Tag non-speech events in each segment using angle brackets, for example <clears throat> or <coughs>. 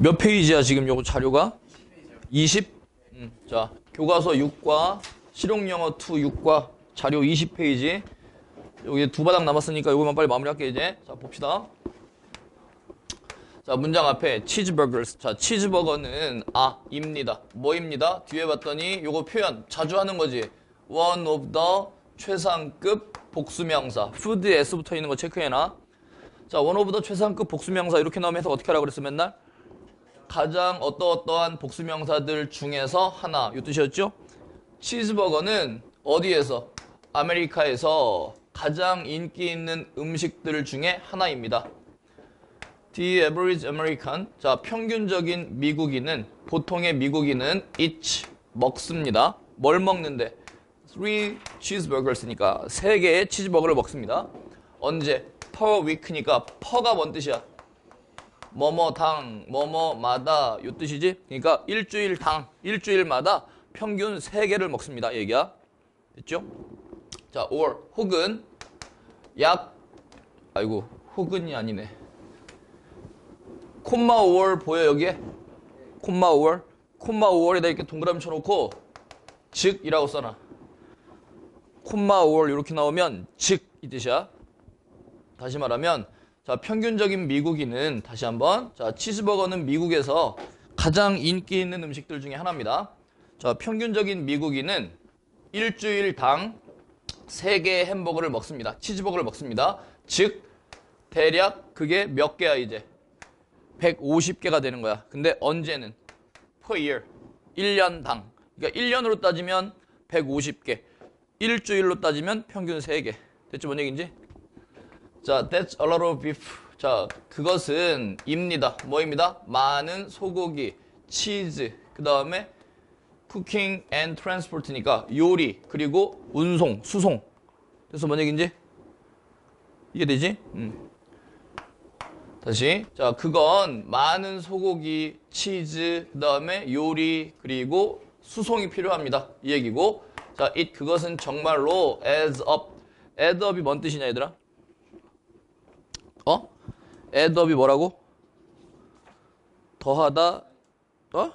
몇 페이지야 지금 요거 자료가? 20? 음, 자 교과서 6과 실용영어 2 6과 자료 20페이지. 여기 두 바닥 남았으니까 이거만 빨리 마무리할게 이제. 자 봅시다. 자 문장 앞에 치즈버거스. 자 치즈버거는 아 입니다. 뭐입니다? 뒤에 봤더니 요거 표현 자주 하는 거지. One of the 최상급 복수명사. Food s부터 있는 거 체크해놔. 자 one of the 최상급 복수명사 이렇게 나오면 해서 어떻게 하라고 그랬어 맨날 가장 어떠어떠한 복수명사들 중에서 하나 이 뜻이었죠 치즈버거는 어디에서 아메리카에서 가장 인기 있는 음식들 중에 하나입니다. The average American, 자 평균적인 미국인은 보통의 미국인은 eats 먹습니다. 뭘 먹는데? Three cheeseburgers니까 세 개의 치즈버거를 먹습니다. 언제? per week니까 per가 뭔 뜻이야? 뭐뭐당, 뭐뭐마다 요 뜻이지? 그러니까 일주일 당, 일주일마다 평균 세 개를 먹습니다. 얘기야. 됐죠? 자, or 혹은 약 아이고 혹은이 아니네. 콤마 5월 보여 여기에? 콤마 5월? 콤마 5월에다 이렇게 동그라미 쳐놓고 즉이라고 써놔. 콤마 5월 이렇게 나오면 즉이 뜻이야. 다시 말하면 자 평균적인 미국인은 다시 한번 자 치즈버거는 미국에서 가장 인기 있는 음식들 중에 하나입니다. 자 평균적인 미국인은 일주일당 3개의 햄버거를 먹습니다. 치즈버거를 먹습니다. 즉 대략 그게 몇 개야 이제 150개가 되는 거야. 근데 언제는 per year 1년당 그러니까 1년으로 따지면 150개 일주일로 따지면 평균 3개 됐죠? 뭔 얘기인지? 자, that's a lot of beef. 자, 그것은 입니다. 뭐입니다? 많은 소고기, 치즈, 그 다음에 cooking and transport니까 요리, 그리고 운송, 수송. 그래서 뭔 얘기인지? 이해되지? 음. 다시. 자, 그건 많은 소고기, 치즈, 그 다음에 요리, 그리고 수송이 필요합니다. 이 얘기고. 자, it, 그것은 정말로 as up. add up이 뭔 뜻이냐, 얘들아? 어? up이 뭐라고? 더하다, 어?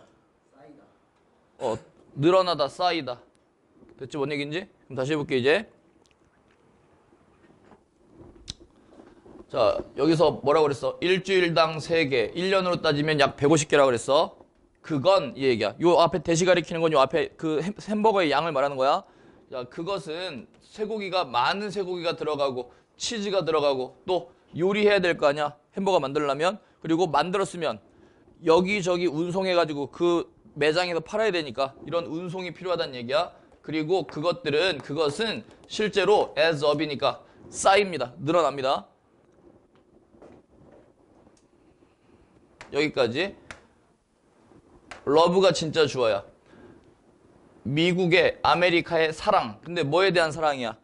어, 늘어나다, 쌓이다. 됐지, 뭔 얘기인지? 그럼 다시 해볼게, 이제. 자, 여기서 뭐라고 그랬어? 일주일당 3개, 1년으로 따지면 약 150개라고 그랬어. 그건 이 얘기야. 요 앞에 대시 가리키는 건 요 앞에 그 햄- 햄버거의 양을 말하는 거야. 자, 그것은 쇠고기가 많은 쇠고기가 들어가고 치즈가 들어가고 또 요리해야 될 거 아니야. 햄버거 만들려면 그리고 만들었으면 여기저기 운송해 가지고 그 매장에서 팔아야 되니까 이런 운송이 필요하다는 얘기야. 그리고 그것들은 그것은 실제로 as up이니까 쌓입니다. 늘어납니다. 여기까지. love가 진짜 주어야. 미국의 아메리카의 사랑. 근데 뭐에 대한 사랑이야?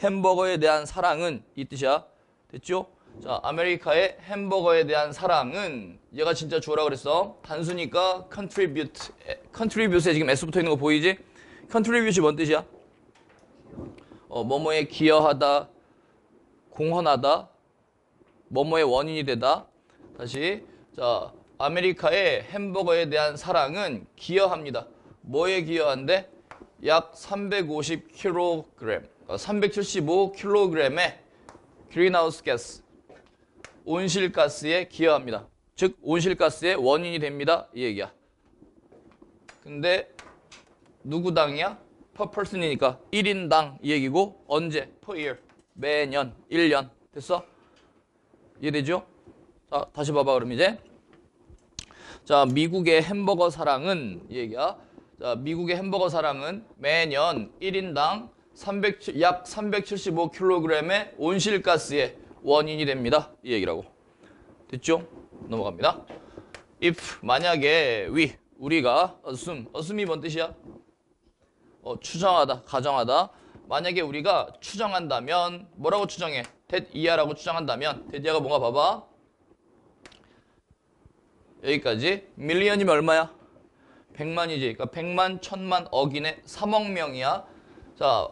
햄버거에 대한 사랑은 이 뜻이야. 됐죠? 자, 아메리카의 햄버거에 대한 사랑은 얘가 진짜 주어라 그랬어. 단수니까 contribute. contribute에 지금 S 붙어 있는 거 보이지? contribute이 뭔 뜻이야? 어, 뭐뭐에 기여하다, 공헌하다, 뭐뭐의 원인이 되다. 다시. 자, 아메리카의 햄버거에 대한 사랑은 기여합니다. 뭐에 기여한데? 약 350kg, 375kg의 그린하우스 가스, 온실가스에 기여합니다. 즉, 온실가스의 원인이 됩니다. 이 얘기야. 근데 누구 당이야? per person이니까 1인당 이 얘기고 언제? per year. 매년, 1년. 됐어? 이해되죠? 자, 다시 봐봐 그럼 이제. 자, 미국의 햄버거 사랑은 이 얘기야. 자, 미국의 햄버거 사랑은 매년 1인당 300, 약 375kg의 온실가스의 원인이 됩니다. 이 얘기라고. 됐죠? 넘어갑니다. if 만약에 we 우리가 assume assume이 뭔 뜻이야? 어, 추정하다, 가정하다. 만약에 우리가 추정한다면 뭐라고 추정해? that 이하라고 추정한다면 that 이하가 뭔가 봐봐. 여기까지 밀리언이면 얼마야? 100만이지. 그러니까 100만, 1000만, 억인의 3억 명이야. 자,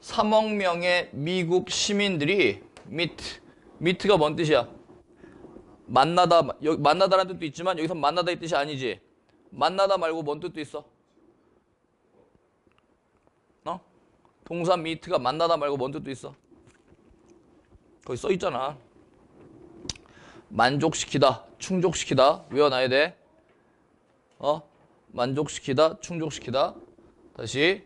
3억 명의 미국 시민들이 미트, 미트가 뭔 뜻이야? 만나다 만나다라는 뜻도 있지만 여기서 만나다 이 뜻이 아니지. 만나다 말고 뭔 뜻도 있어? 어? 동사 meet가 만나다 말고 뭔 뜻도 있어? 거기 써 있잖아. 만족시키다, 충족시키다 외워놔야 돼. 어? 만족시키다, 충족시키다. 다시.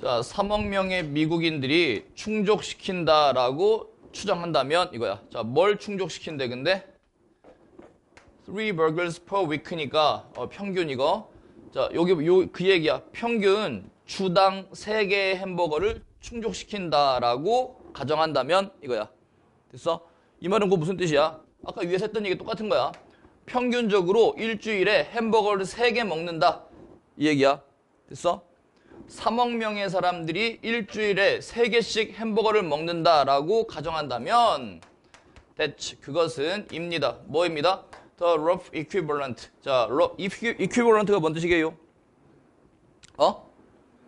자, 3억 명의 미국인들이 충족시킨다라고 추정한다면 이거야. 자, 뭘 충족시킨대 근데? 3 burgers per week니까 어, 평균 이거. 자, 여기 요 그 얘기야. 평균 주당 3개의 햄버거를 충족시킨다라고 가정한다면 이거야. 됐어? 이 말은 그 무슨 뜻이야? 아까 위에서 했던 얘기 똑같은 거야. 평균적으로 일주일에 햄버거를 3개 먹는다. 이 얘기야. 됐어? 3억 명의 사람들이 일주일에 3개씩 햄버거를 먹는다라고 가정한다면 that 그것은 입니다. 뭐입니다? The rough equivalent. 자, equivalent가 뭔 뜻이게요? 어?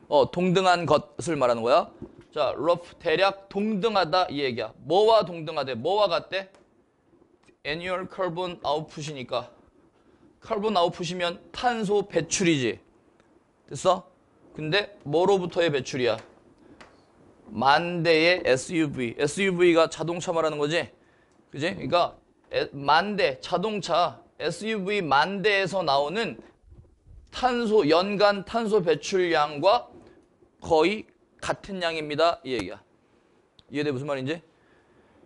어, 동등한 것을 말하는 거야. 자, rough 대략 동등하다 이 얘기야. 뭐와 동등하대? 뭐와 같대? annual carbon output이니까 carbon output이면 탄소 배출이지. 됐어? 근데 뭐로부터의 배출이야? 만 대의 SUV. SUV가 자동차 말하는 거지? 그지? 그러니까 에- 만 대, 자동차, SUV 만 대에서 나오는 탄소, 연간 탄소 배출량과 거의 같은 양입니다. 이 얘기야. 이해돼? 무슨 말인지?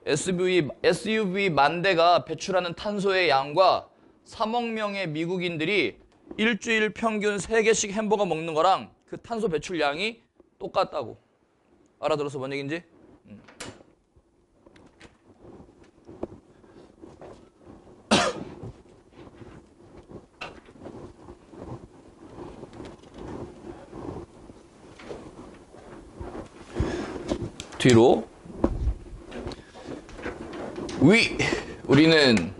SUV, SUV 만 대가 배출하는 탄소의 양과 3억 명의 미국인들이 일주일 평균 3개씩 햄버거 먹는 거랑 그 탄소 배출량이 똑같다고. 알아들어서 뭔 얘기인지? 음. <coughs> 뒤로 위 우리는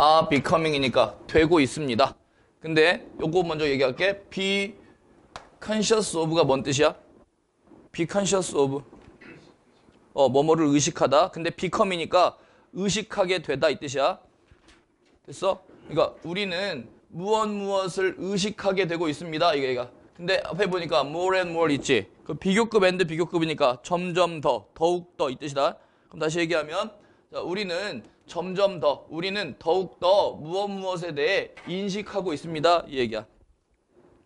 are becoming이니까 되고 있습니다. 근데 요거 먼저 얘기할게. be conscious of가 뭔 뜻이야? conscious of 어 뭐뭐를 의식하다. 근데 become이니까 의식하게 되다 이 뜻이야. 됐어? 그러니까 우리는 무엇 무엇을 의식하게 되고 있습니다. 이게 얘가. 근데 앞에 보니까 more and more 있지. 그 비교급 and 비교급이니까 점점 더, 더욱 더 이 뜻이다. 그럼 다시 얘기하면 자, 우리는 점점 더, 우리는 더욱 더 무엇 무엇에 대해 인식하고 있습니다. 이 얘기야.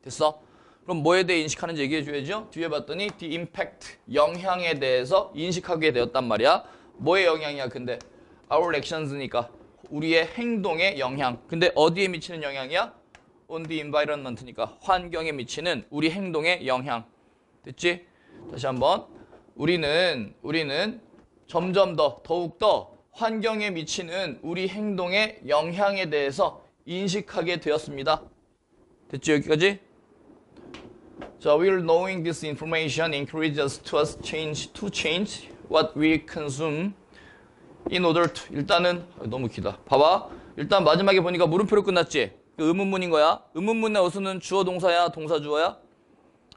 됐어? 그럼 뭐에 대해 인식하는지 얘기해 줘야죠. 뒤에 봤더니 the impact, 영향에 대해서 인식하게 되었단 말이야. 뭐의 영향이야? 근데 our actions니까 우리의 행동의 영향. 근데 어디에 미치는 영향이야? on the environment니까 환경에 미치는 우리 행동의 영향. 됐지? 다시 한번. 우리는 우리는 점점 더 더욱 더 환경에 미치는 우리 행동의 영향에 대해서 인식하게 되었습니다. 됐지 여기까지? 자, we're knowing this information encourages to us change to change what we consume in order to 일단은 아, 너무 기다. 봐봐. 일단 마지막에 보니까 물음표로 끝났지. 그 의문문인 거야. 의문문의 어수는 주어 동사야, 동사 주어야?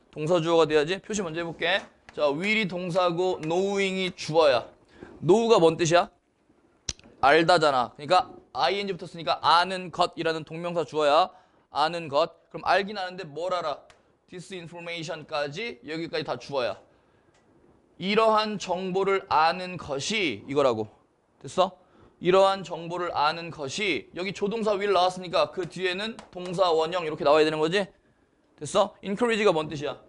동사 주어가 돼야지. 표시 먼저 해볼게. 자, will이 동사고 knowing이 주어야. know가 뭔 뜻이야? 알다잖아. 그러니까 ing 붙었으니까 아는 것이라는 동명사 주어야. 아는 것. 그럼 알긴 아는데 뭘 알아? Information까지 여기까지 다 주어야. 이러한 정보를 아는 것이 이거라고. 됐어? 이러한 정보를 아는 것이 여기 조동사 will 나왔으니까 그 뒤에는 동사 원형 이렇게 나와야 되는 거지? 됐어? encourage가 뭔 뜻이야?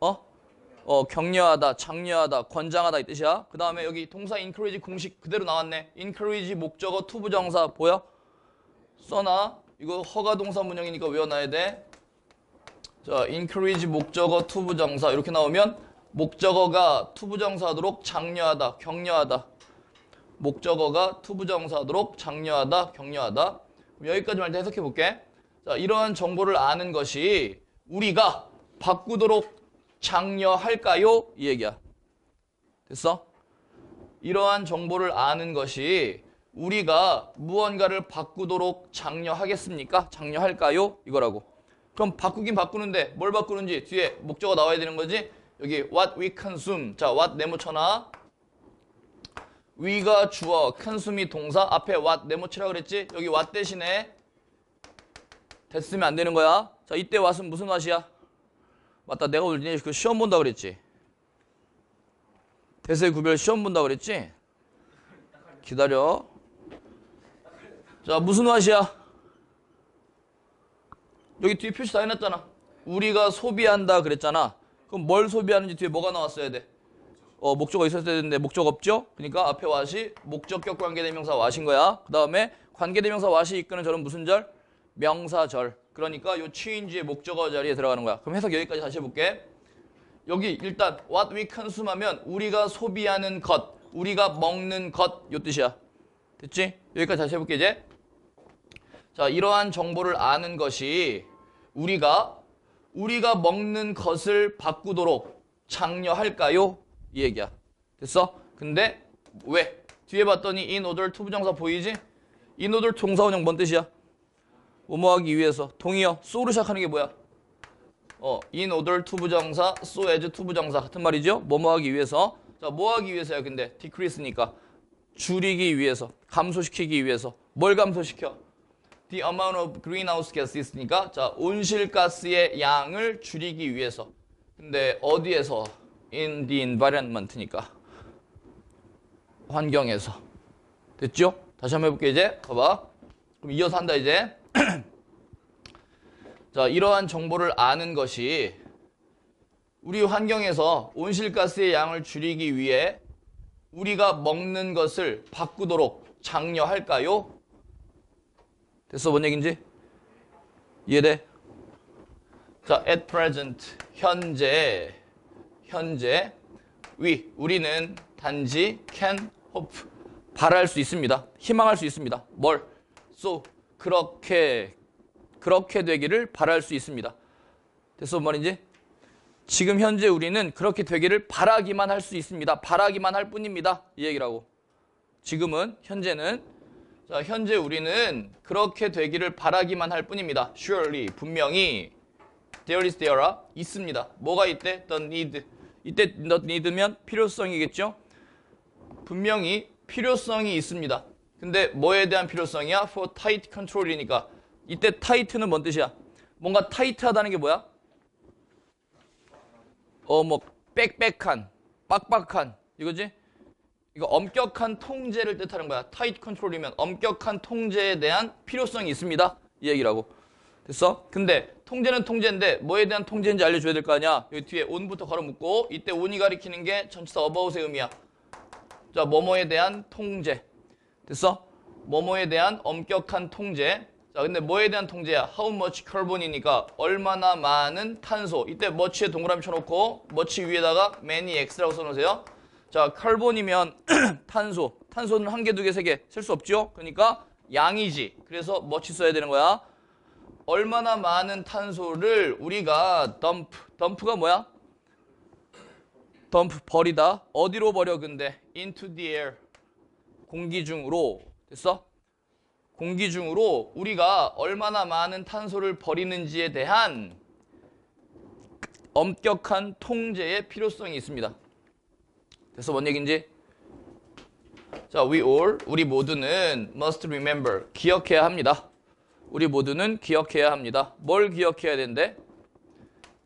어? 어, 격려하다, 장려하다, 권장하다 이 뜻이야. 그 다음에 여기 동사 encourage 공식 그대로 나왔네. encourage 목적어 투부정사 보여? 써놔. 이거 허가 동사 문형이니까 외워놔야 돼. 자, encourage 목적어 투부정사 이렇게 나오면 목적어가 투부정사하도록 장려하다, 격려하다. 목적어가 투부정사하도록 장려하다, 격려하다. 여기까지만 일단 해석해 볼게. 자, 이러한 정보를 아는 것이 우리가 바꾸도록 장려할까요? 이 얘기야. 됐어? 이러한 정보를 아는 것이 우리가 무언가를 바꾸도록 장려하겠습니까? 장려할까요? 이거라고. 그럼 바꾸긴 바꾸는데 뭘 바꾸는지 뒤에 목적어 나와야 되는 거지? 여기 what we consume. 자, what 네모 쳐놔. we가 주어, consume이 동사, 앞에 what 네모 치라 그랬지? 여기 what 대신에 됐으면 안 되는 거야. 자, 이때 what은 무슨 what이야? 맞다, 내가 오늘 니네 그 시험 본다 그랬지? 대세 구별 시험 본다 그랬지? 기다려. 자, 무슨 what이야? 여기 뒤에 표시 다 해놨잖아. 우리가 소비한다 그랬잖아. 그럼 뭘 소비하는지 뒤에 뭐가 나왔어야 돼? 어, 목적어 있었어야 되는데 목적 없죠? 그러니까 앞에 what이 목적격 관계대명사 what인 거야. 그 다음에 관계대명사 what이 이끄는 절은 무슨 절? 명사절. 그러니까 요 change의 목적어 자리에 들어가는 거야. 그럼 해석 여기까지 다시 해볼게. 여기 일단 what we consume 하면 우리가 소비하는 것, 우리가 먹는 것 요 뜻이야. 됐지? 여기까지 다시 해볼게 이제. 자, 이러한 정보를 아는 것이 우리가 우리가 먹는 것을 바꾸도록 장려할까요? 이 얘기야. 됐어? 근데 왜? 뒤에 봤더니 in order to 부정사 보이지? order to 동사원형 뭔 뜻이야? 뭐뭐 하기 위해서 동의어 so로 시작하는 게 뭐야? 어, in order to 부정사, so as to 부정사 같은 말이죠? 뭐뭐 하기 위해서. 자, 뭐 하기 위해서야 근데 decrease니까 줄이기 위해서, 감소시키기 위해서. 뭘 감소시켜? The amount of greenhouse gas 있으니까 자, 온실가스의 양을 줄이기 위해서. 근데 어디에서? In the environment니까. 환경에서. 됐죠? 다시 한번 해볼게 이제. 봐봐. 그럼 이어서 한다 이제. <clears throat> 자, 이러한 정보를 아는 것이 우리 환경에서 온실가스의 양을 줄이기 위해 우리가 먹는 것을 바꾸도록 장려할까요? 됐어? 뭔 얘기인지? 이해돼? 자, at present, 현재, 현재, we, 우리는 단지 can hope, 바랄 수 있습니다. 희망할 수 있습니다. 뭘? so, 그렇게, 그렇게 되기를 바랄 수 있습니다. 됐어? 뭔 말인지? 지금 현재 우리는 그렇게 되기를 바라기만 할 수 있습니다. 바라기만 할 뿐입니다. 이 얘기라고. 지금은, 현재는 자, 현재 우리는 그렇게 되기를 바라기만 할 뿐입니다. Surely, 분명히 there is there are 있습니다. 뭐가 이때? The need. 이때 the need면 필요성이겠죠? 분명히 필요성이 있습니다. 근데 뭐에 대한 필요성이야? For tight control이니까. 이때 tight는 뭔 뜻이야? 뭔가 타이트하다는 게 뭐야? 어, 뭐 빽빽한, 빡빡한 이거지? 이거 엄격한 통제를 뜻하는 거야. 타이트 컨트롤이면 엄격한 통제에 대한 필요성이 있습니다. 이 얘기라고. 됐어? 근데 통제는 통제인데 뭐에 대한 통제인지 알려줘야 될 거 아니야. 여기 뒤에 on부터 걸어 묶고 이때 on이 가리키는 게 전치사 about의 의미야. 자, 뭐뭐에 대한 통제. 됐어? 뭐뭐에 대한 엄격한 통제. 자, 근데 뭐에 대한 통제야? How much carbon이니까 얼마나 많은 탄소. 이때 much에 동그라미 쳐놓고 much 위에다가 many x라고 써놓으세요. 자, 칼본이면 <clears throat> 탄소. 탄소는 한 개, 두 개, 세 개. 셀수 없죠? 그러니까 양이지. 그래서 뭐치 써야 되는 거야? 얼마나 많은 탄소를 우리가 덤프. 덤프가 뭐야? 덤프 버리다. 어디로 버려 근데? into the air. 공기 중으로. 됐어? 공기 중으로 우리가 얼마나 많은 탄소를 버리는지에 대한 엄격한 통제의 필요성이 있습니다. 됐어? 뭔 얘기인지? 자, we all, 우리 모두는 must remember, 기억해야 합니다. 우리 모두는 기억해야 합니다. 뭘 기억해야 된대?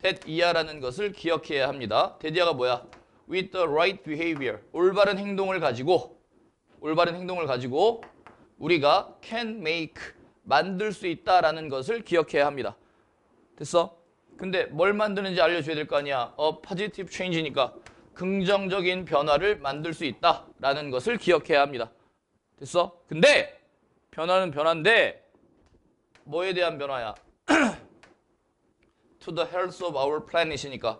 that 이하라는 것을 기억해야 합니다. 대디아가 뭐야? with the right behavior, 올바른 행동을 가지고, 올바른 행동을 가지고 우리가 can make, 만들 수 있다라는 것을 기억해야 합니다. 됐어? 근데 뭘 만드는지 알려줘야 될 거 아니야. 어, positive change니까. 긍정적인 변화를 만들 수 있다라는 것을 기억해야 합니다. 됐어? 근데 변화는 변화인데 뭐에 대한 변화야? <clears throat> to the health of our planet이니까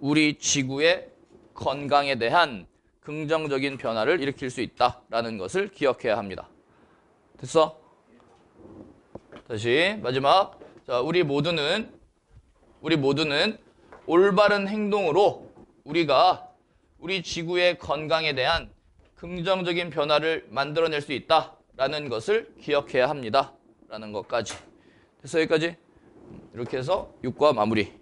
우리 지구의 건강에 대한 긍정적인 변화를 일으킬 수 있다라는 것을 기억해야 합니다. 됐어? 다시 마지막 자 우리 모두는 우리 모두는 올바른 행동으로 우리가 우리 지구의 건강에 대한 긍정적인 변화를 만들어낼 수 있다라는 것을 기억해야 합니다. 라는 것까지. 됐어 여기까지? 이렇게 해서 6과 마무리.